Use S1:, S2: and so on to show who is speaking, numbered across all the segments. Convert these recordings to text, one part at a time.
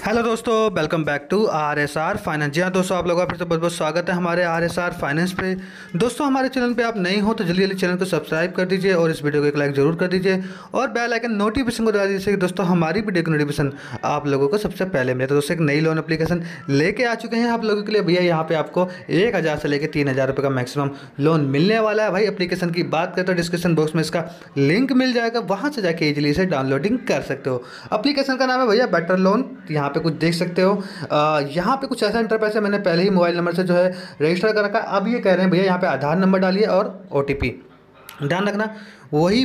S1: Hello दोस्तों welcome back to R S R finance जी हाँ दोस्तों, आप लोगों का फिर से बहुत बहुत स्वागत है हमारे आर एस आर फाइनेंस पे। दोस्तों, हमारे चैनल पे आप नए हो तो जल्दी जल्दी चैनल को सब्सक्राइब कर दीजिए और इस वीडियो को एक लाइक ज़रूर कर दीजिए और बेल आइकन नोटिफिकेशन को दबा दीजिए दोस्तों हमारी वीडियो की नोटिफिकेशन आप लोगों को सबसे पहले मिले। तो दोस्तों, एक नई लोन अपलीकेशन लेके आ चुके हैं आप लोगों के लिए। भैया, यहाँ पे आपको एक हज़ार से लेकर तीन हज़ार रुपये का मैक्सिमम लोन मिलने वाला है। भाई अपलीकेशन की बात करते हो डिस्क्रिप्शन बॉक्स में इसका लिंक मिल जाएगा। वहाँ से जाके इजिली इसे डाउनलोडिंग कर सकते हो। अपलीकेशन का नाम है भैया बेटर लोन यहाँ पे कुछ देख सकते हो। यहाँ पे कुछ ऐसा इंटरफेस है, मैंने पहले ही मोबाइल नंबर से जो है रजिस्टर कर रखा है। अब ये कह रहे हैं, भैया, यहाँ पे आधार नंबर डालिए और ओटीपी ध्यान रखना, वही,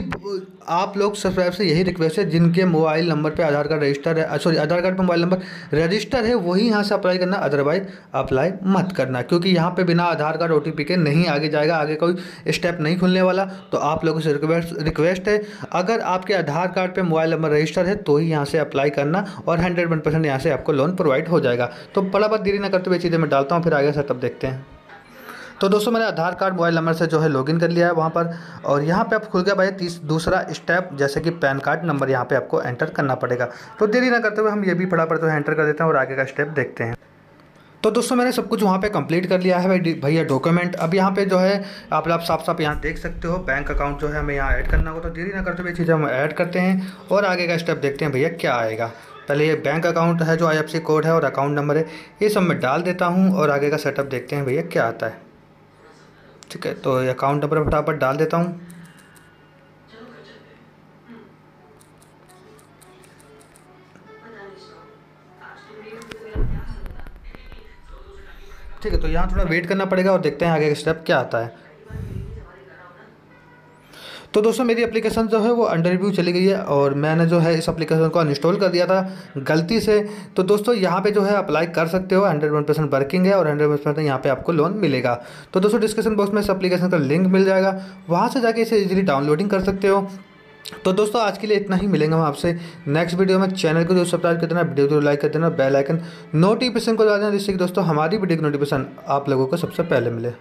S1: आप लोग सब्सक्राइब से यही रिक्वेस्ट है, जिनके मोबाइल नंबर पे आधार कार्ड रजिस्टर है सॉरी आधार कार्ड पे मोबाइल नंबर रजिस्टर है, वही यहाँ से अप्लाई करना अदरवाइज़ अप्लाई मत करना, क्योंकि यहाँ पे बिना आधार कार्ड ओटीपी के नहीं आगे जाएगा, आगे कोई स्टेप नहीं खुलने वाला तो आप लोगों से रिक्वेस्ट रिक्वेस्ट है, अगर आपके आधार कार्ड पर मोबाइल नंबर रजिस्टर है तो ही यहाँ से अप्लाई करना, और हंड्रेड वन परसेंट यहाँ से आपको लोन प्रोवाइड हो जाएगा तो बड़ा बात देरी ना करते हुए चीज़ें मैं डालता हूँ, फिर आगे सर तब देखते हैं। तो दोस्तों, मैंने आधार कार्ड, मोबाइल नंबर से जो है लॉगिन कर लिया है वहाँ पर। और यहाँ पे आप खुल गया भाई तीस, दूसरा स्टेप, जैसे कि पैन कार्ड नंबर यहाँ पे आपको एंटर करना पड़ेगा। तो देरी ना करते हुए हम ये भी फटाफट जो है एंटर कर देते हैं और आगे का स्टेप देखते हैं। तो दोस्तों, मैंने सब कुछ वहाँ पे कंप्लीट कर लिया है भाई, भैया डॉक्यूमेंट। अब यहाँ पे जो है आप आप साफ़ साफ़ यहाँ देख सकते हो, बैंक अकाउंट जो है हमें यहाँ ऐड करना होगा। तो देरी ना करते हुए चीज़ें हम ऐड करते हैं और आगे का स्टेप देखते हैं भैया क्या आएगा। पहले ये बैंक अकाउंट है, जो आई कोड है और अकाउंट नंबर है, ये सब मैं डाल देता हूँ और आगे का सेटअप देखते हैं भैया क्या आता है। ठीक है तो अकाउंट नंबर फटाफट डाल देता हूँ। ठीक है तो यहाँ थोड़ा वेट करना पड़ेगा और देखते हैं आगे का स्टेप क्या आता है। तो दोस्तों, मेरी एप्लीकेशन जो है वो अंडर रिव्यू चली गई है और मैंने जो है इस एप्लीकेशन को अनइंस्टॉल कर दिया था गलती से। तो दोस्तों, यहाँ पे जो है अप्लाई कर सकते हो हंड्रेड वन परसेंट वर्किंग है और हंड्रेड वन परसेंट यहाँ पे आपको लोन मिलेगा। तो दोस्तों डिस्क्रिप्शन बॉक्स में इस एप्लीकेशन का लिंक मिल जाएगा। वहाँ से जाके इसे इजीली डाउनलोडिंग कर सकते हो। तो दोस्तों, आज के लिए इतना ही मिलेंगे हम आपसे नेक्स्ट वीडियो में। चैनल को जो सब्सक्राइब कर देना वीडियो को लाइक कर देना बेल आइकन नोटिफिकेशन को दबा देना, जिससे कि दोस्तों, हमारी वीडियो की नोटिफिकेशन आप लोगों को सबसे पहले मिले।